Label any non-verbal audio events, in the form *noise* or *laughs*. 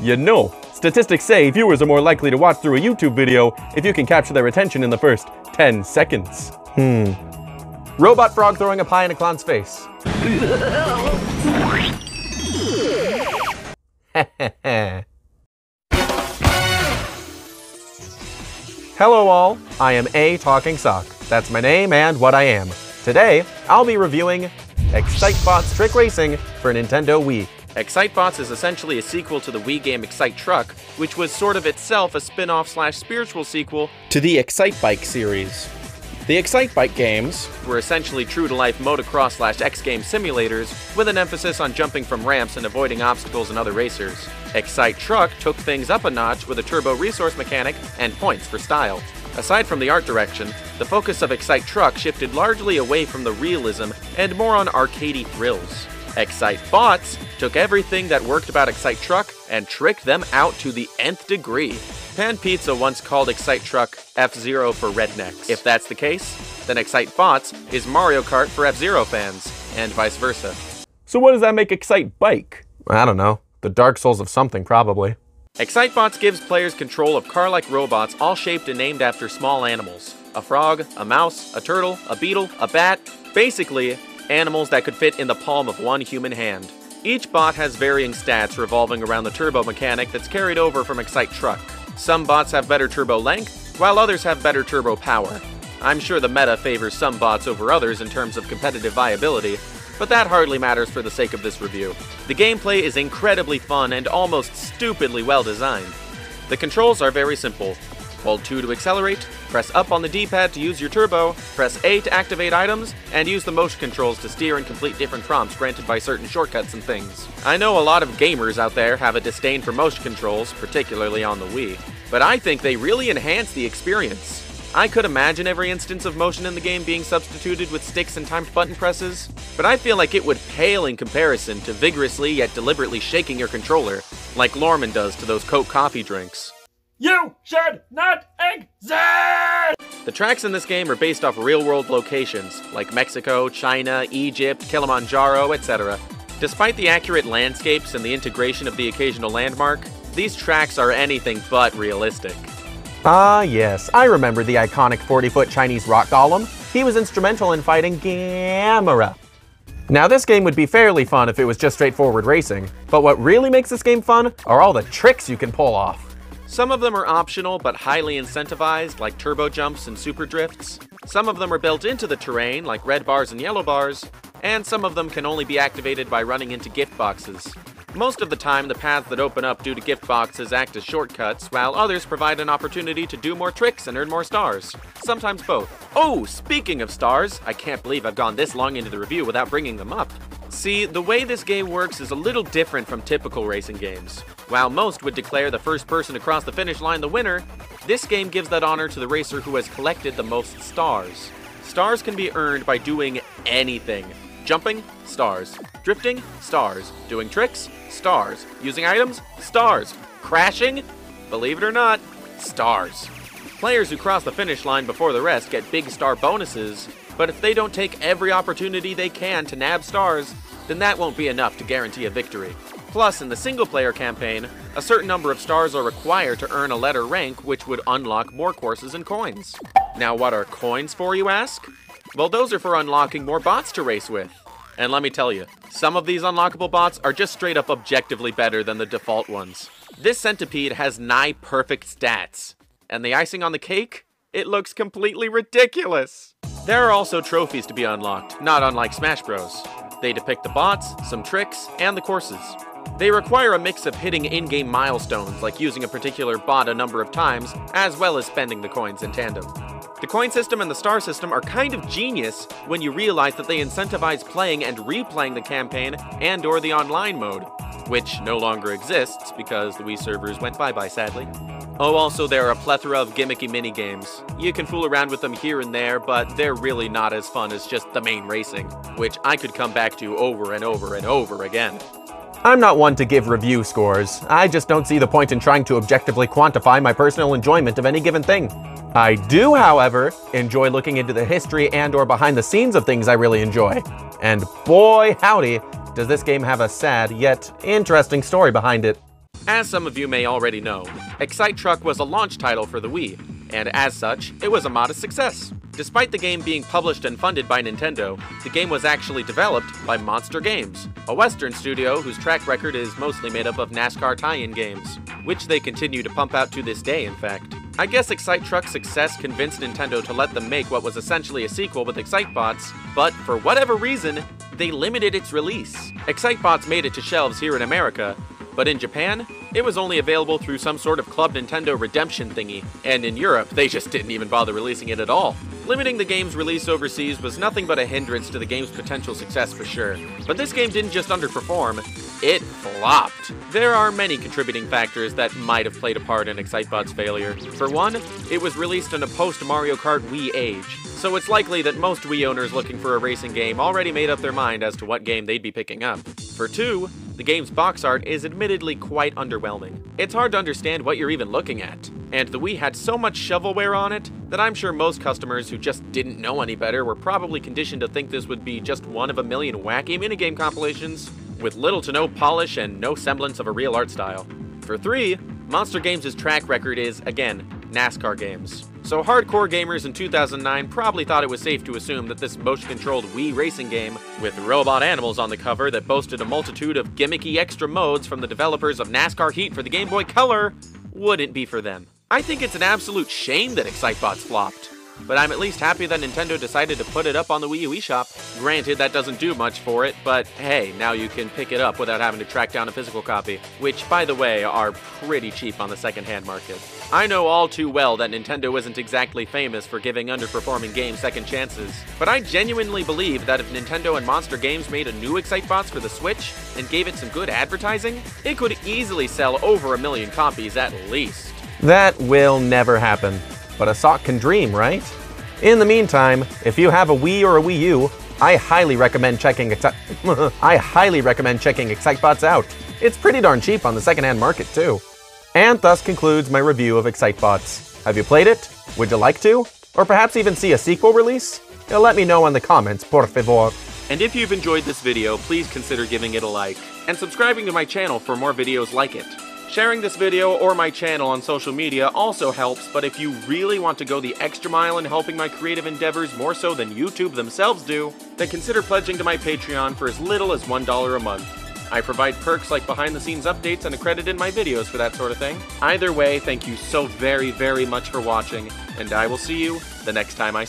You know, statistics say viewers are more likely to watch through a YouTube video if you can capture their attention in the first 10 seconds. Hmm. Robot frog throwing a pie in a clown's face. *laughs* Hello all, I am A Talking Sock. That's my name and what I am. Today, I'll be reviewing Excitebots Trick Racing for Nintendo Wii. Excitebots is essentially a sequel to the Wii game Excite Truck, which was sort of itself a spin-off slash spiritual sequel to the Excitebike series. The Excitebike games were essentially true-to-life motocross slash X-game simulators with an emphasis on jumping from ramps and avoiding obstacles and other racers. Excite Truck took things up a notch with a turbo resource mechanic and points for style. Aside from the art direction, the focus of Excite Truck shifted largely away from the realism and more on arcadey thrills. Excite Bots took everything that worked about Excite Truck and tricked them out to the nth degree. Pan Pizza once called Excite Truck F-Zero for rednecks. If that's the case, then Excite Bots is Mario Kart for F-Zero fans, and vice versa. So what does that make Excite Bike? I don't know. The Dark Souls of something, probably. Excitebots gives players control of car-like robots all shaped and named after small animals. A frog, a mouse, a turtle, a beetle, a bat, basically animals that could fit in the palm of one human hand. Each bot has varying stats revolving around the turbo mechanic that's carried over from Excite Truck. Some bots have better turbo length, while others have better turbo power. I'm sure the meta favors some bots over others in terms of competitive viability, but that hardly matters for the sake of this review. The gameplay is incredibly fun and almost stupidly well designed. The controls are very simple. Hold 2 to accelerate, press up on the D-pad to use your turbo, press A to activate items, and use the motion controls to steer and complete different prompts granted by certain shortcuts and things. I know a lot of gamers out there have a disdain for motion controls, particularly on the Wii, but I think they really enhance the experience. I could imagine every instance of motion in the game being substituted with sticks and timed button presses, but I feel like it would pale in comparison to vigorously yet deliberately shaking your controller, like Lorman does to those Coke coffee drinks. You should not exist! The tracks in this game are based off real world locations, like Mexico, China, Egypt, Kilimanjaro, etc. Despite the accurate landscapes and the integration of the occasional landmark, these tracks are anything but realistic. Ah, yes, I remember the iconic 40 foot Chinese rock golem. He was instrumental in fighting Gamera. Now, this game would be fairly fun if it was just straightforward racing, but what really makes this game fun are all the tricks you can pull off. Some of them are optional but highly incentivized, like turbo jumps and super drifts. Some of them are built into the terrain, like red bars and yellow bars, and some of them can only be activated by running into gift boxes. Most of the time, the paths that open up due to gift boxes act as shortcuts, while others provide an opportunity to do more tricks and earn more stars. Sometimes both. Oh, speaking of stars, I can't believe I've gone this long into the review without bringing them up. See, the way this game works is a little different from typical racing games. While most would declare the first person to cross the finish line the winner, this game gives that honor to the racer who has collected the most stars. Stars can be earned by doing anything, Jumping? Stars. Drifting? Stars. Doing tricks? Stars. Using items? Stars. Crashing? Believe it or not, stars. Players who cross the finish line before the rest get big star bonuses, but if they don't take every opportunity they can to nab stars, then that won't be enough to guarantee a victory. Plus, in the single player campaign, a certain number of stars are required to earn a letter rank, which would unlock more courses and coins. Now, what are coins for, you ask? Well, those are for unlocking more bots to race with. And let me tell you, some of these unlockable bots are just straight up objectively better than the default ones. This centipede has nigh perfect stats. And the icing on the cake? It looks completely ridiculous. There are also trophies to be unlocked, not unlike Smash Bros. They depict the bots, some tricks, and the courses. They require a mix of hitting in-game milestones, like using a particular bot a number of times, as well as spending the coins in tandem. The coin system and the star system are kind of genius when you realize that they incentivize playing and replaying the campaign and or the online mode, which no longer exists because the Wii servers went bye-bye sadly. Oh, also there are a plethora of gimmicky minigames. You can fool around with them here and there, but they're really not as fun as just the main racing, which I could come back to over and over and over again. I'm not one to give review scores. I just don't see the point in trying to objectively quantify my personal enjoyment of any given thing. I do, however, enjoy looking into the history and or behind the scenes of things I really enjoy. And boy howdy, does this game have a sad yet interesting story behind it. As some of you may already know, Excite Truck was a launch title for the Wii, and as such, it was a modest success. Despite the game being published and funded by Nintendo, the game was actually developed by Monster Games, a Western studio whose track record is mostly made up of NASCAR tie in games, which they continue to pump out to this day, in fact. I guess Excite Truck's success convinced Nintendo to let them make what was essentially a sequel with Excitebots, but for whatever reason, they limited its release. Excitebots made it to shelves here in America, but in Japan, it was only available through some sort of Club Nintendo redemption thingy, and in Europe, they just didn't even bother releasing it at all. Limiting the game's release overseas was nothing but a hindrance to the game's potential success for sure. But this game didn't just underperform, it flopped. There are many contributing factors that might have played a part in Excitebot's failure. For one, it was released in a post Mario Kart Wii age, so it's likely that most Wii owners looking for a racing game already made up their mind as to what game they'd be picking up. For two, the game's box art is admittedly quite underwhelming. It's hard to understand what you're even looking at, and the Wii had so much shovelware on it that I'm sure most customers who just didn't know any better were probably conditioned to think this would be just one of a million wacky minigame compilations with little to no polish and no semblance of a real art style. For three, Monster Games' track record is, again, NASCAR games. So hardcore gamers in 2009 probably thought it was safe to assume that this motion-controlled Wii racing game, with robot animals on the cover that boasted a multitude of gimmicky extra modes from the developers of NASCAR Heat for the Game Boy Color, wouldn't be for them. I think it's an absolute shame that Excitebots flopped but I'm at least happy that Nintendo decided to put it up on the Wii U eShop. Granted, that doesn't do much for it, but hey, now you can pick it up without having to track down a physical copy, which, by the way, are pretty cheap on the secondhand market. I know all too well that Nintendo isn't exactly famous for giving underperforming games second chances, but I genuinely believe that if Nintendo and Monster Games made a new Excitebots for the Switch and gave it some good advertising, it could easily sell over a million copies at least. That will never happen but a sock can dream, right? In the meantime, if you have a Wii or a Wii U, I highly recommend checking *laughs* I highly recommend checking Excitebots out. It's pretty darn cheap on the secondhand market too. And thus concludes my review of Excitebots. Have you played it? Would you like to? Or perhaps even see a sequel release? let me know in the comments, por favor. And if you've enjoyed this video, please consider giving it a like, and subscribing to my channel for more videos like it. Sharing this video or my channel on social media also helps, but if you really want to go the extra mile in helping my creative endeavors more so than YouTube themselves do, then consider pledging to my Patreon for as little as $1 a month. I provide perks like behind the scenes updates and a credit in my videos for that sort of thing. Either way, thank you so very, very much for watching, and I will see you the next time I...